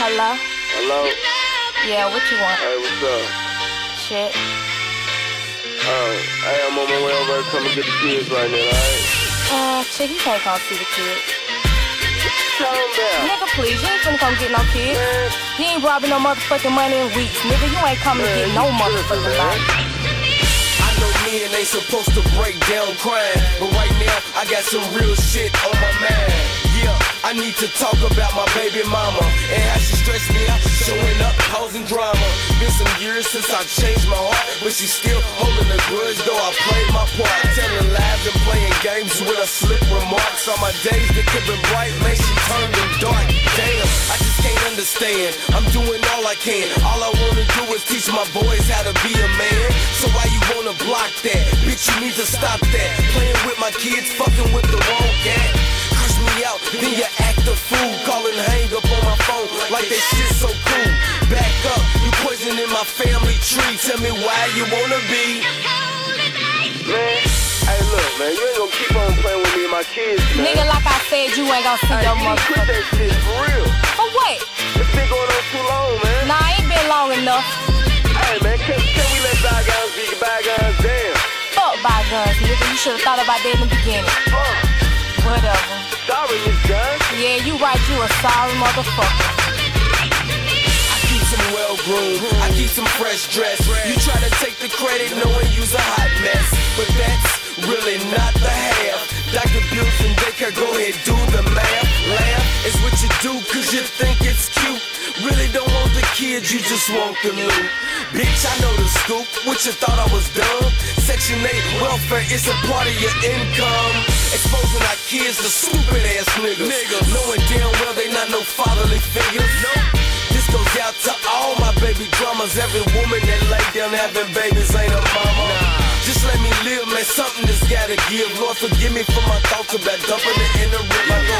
Hello? Hello? Yeah, what you want? Hey, what's up? Shit. Oh, hey, I'm on my way over to come and get the kids right now, alright? Uh, shit, he can't come see the kids. Tell them that. Nigga, please, you ain't finna come get no kids. Man, You ain't robbing no motherfucking money in weeks. Nigga, you ain't coming to get no motherfucking man. body. I know men ain't supposed to break down crying, but right now I got some real shit on my mind. Yeah, I need to talk about my baby mama and how she stressed me out, showing up, causing drama. Been some years since I changed my heart, but she's still holding a grudge, though I played my part. Telling lies and playing games with her slick remarks. On my days that could been bright, man, she turned them dark. Damn, I just can't understand. I'm doing all I can. All I wanna do is teach my boys how to be a man. So why you wanna block that? Bitch, you need to stop that. Playing with my kids, fucking with the wrong cat. Curse me out, then you act a fool. Calling hang up on my phone like that shit so cool. Back up, you poisoning my family tree. Tell me why you wanna be. man. Hey, look, man, you ain't gonna keep on playing with me and my kids, man. Nigga, like I said, you ain't gonna see hey, your you need to quit that shit for real. For what? It's been going on too long, man. Nah, it ain't been long enough. Hey, man, can, can we let bygones be bygones? Damn. Fuck bygones, nigga. You should've thought about that in the beginning. Fuck. Whatever. Sorry, Miss Gunn. Yeah, you right, you a sorry motherfucker. I keep some well groomed, I keep some fresh dress. You try to take the credit knowing you's a hot mess, but that's really not the half. Dr. Bills and Baker, go ahead, do the math. Laugh is what you do cause you think kids, you just want the loot. Bitch, I know the scoop. What you thought I was dumb? Section 8 welfare is a part of your income. Exposing our kids to stupid ass niggas. niggas. Knowing damn well they not no fatherly figures. This goes out to all my baby drummers. Every woman that lay down having babies ain't a mama. Nah. Just let me live, man. Something that's gotta give. Lord, forgive me for my thoughts about dumping it in the river. I go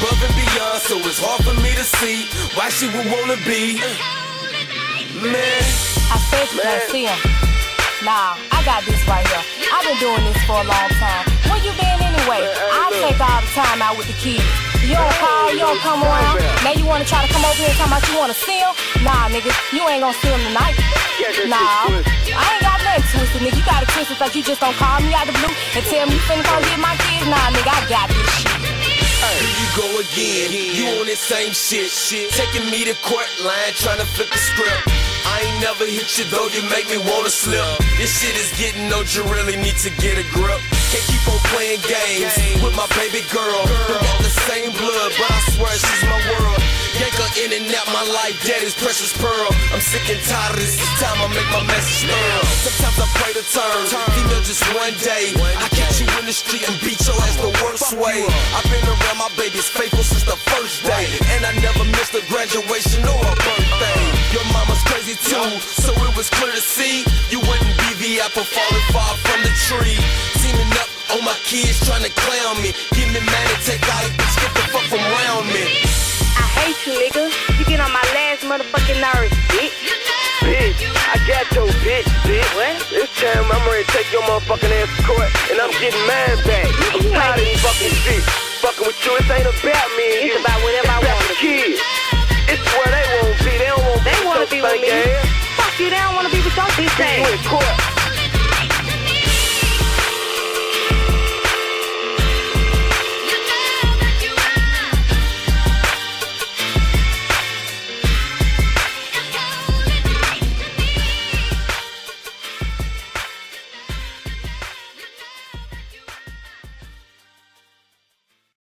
above and beyond, so it's hard for me to see why she would wanna be. Uh. Man, I said you can't see him. Nah, I got this right here. I've been doing this for a long time. Where you been anyway? Hey, I take all the time out with the kids. You don't call, you don't come around. Now you wanna try to come over here and talk about you wanna see him? Nah, nigga, you ain't gonna see him tonight. Nah. I ain't got nothing twisted, nigga. You got it twisted like you just don't call me out the blue and tell me you finna come get my kids. Nah, nigga, I got this shit. Here you go again. You on this same shit. Taking me to court line, trying to flip the script. I ain't never hit you though, you make me wanna slip. This shit is getting old, you really need to get a grip. Can't keep on playing games with my baby girl. We got the same blood, but I swear she's my world. Yank her in and out my life, daddy's precious pearl. I'm sick and tired of this, it's time I make my message known. Sometimes I pray to turn, female just one day. I catch you in the street and beat your ass the worst way. I've been around my baby's faithful since the first day, and I never missed a graduation or crazy so it was clear to see you wouldn't be the apple falling far from the tree. Teaming up on my kids trying to clown me. Give me man and take all the bitch, get the fuck from around me. I hate you, nigga. You get on my last motherfucking nerves, bitch. Bitch, I got your bitch, bitch. What? This time I'm ready to take your motherfucking ass to court, and I'm getting mine back. I'm tired of ain't- this fucking shit. Fucking with you, this ain't about me It's about whatever me. Ass. Fuck you, they don't wanna be with your bitch ass.